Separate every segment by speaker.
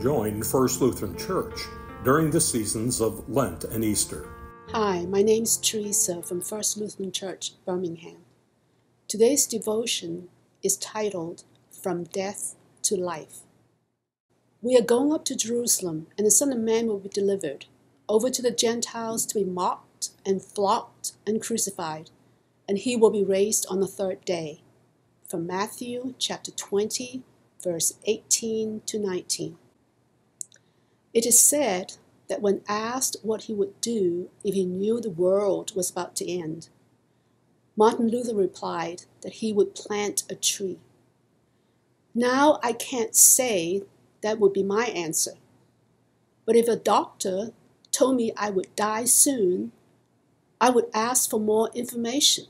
Speaker 1: Join First Lutheran Church during the seasons of Lent and Easter.
Speaker 2: Hi, my name is Teresa from First Lutheran Church, Birmingham. Today's devotion is titled From Death to Life. We are going up to Jerusalem, and the Son of Man will be delivered over to the Gentiles to be mocked and flogged and crucified, and he will be raised on the third day. From Matthew chapter 20, verse 18 to 19. It is said that when asked what he would do if he knew the world was about to end, Martin Luther replied that he would plant a tree. Now I can't say that would be my answer. But if a doctor told me I would die soon, I would ask for more information.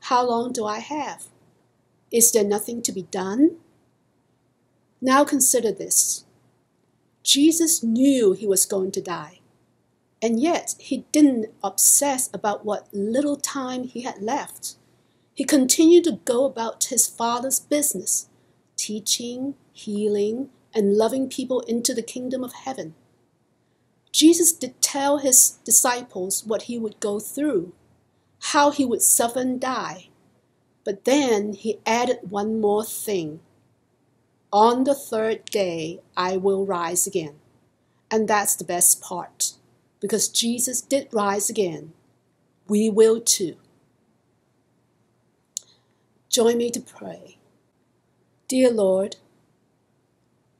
Speaker 2: How long do I have? Is there nothing to be done? Now consider this. Jesus knew he was going to die, and yet he didn't obsess about what little time he had left. He continued to go about his Father's business, teaching, healing, and loving people into the kingdom of heaven. Jesus did tell his disciples what he would go through, how he would suffer and die. But then he added one more thing. On the third day, I will rise again. And that's the best part. Because Jesus did rise again, we will too. Join me to pray. Dear Lord,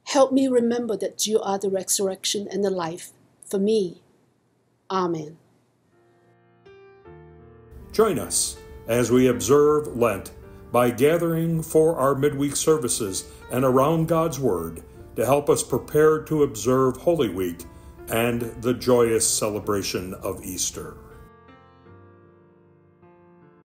Speaker 2: help me remember that you are the resurrection and the life for me. Amen.
Speaker 1: Join us as we observe Lent by gathering for our midweek services and around God's Word to help us prepare to observe Holy Week and the joyous celebration of Easter.